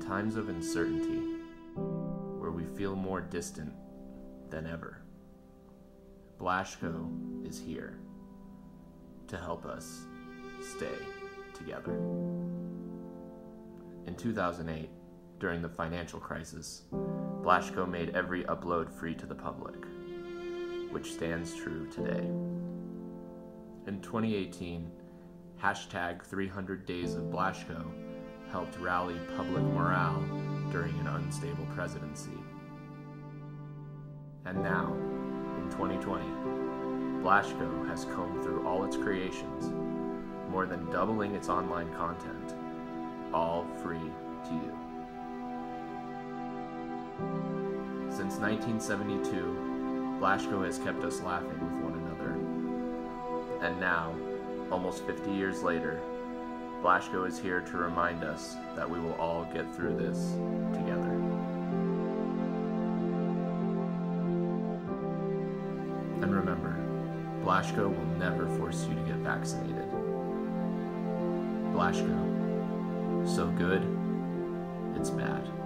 times of uncertainty, where we feel more distant than ever, Blashco is here to help us stay together. In 2008, during the financial crisis, Blashco made every upload free to the public, which stands true today. In 2018, hashtag 300 Days of Blashco helped rally public morale during an unstable presidency. And now, in 2020, Blashco has combed through all its creations, more than doubling its online content, all free to you. Since 1972, Blashco has kept us laughing with one another. And now, almost 50 years later, Blashco is here to remind us that we will all get through this together. And remember, Blashco will never force you to get vaccinated. Blashco, so good, it's bad.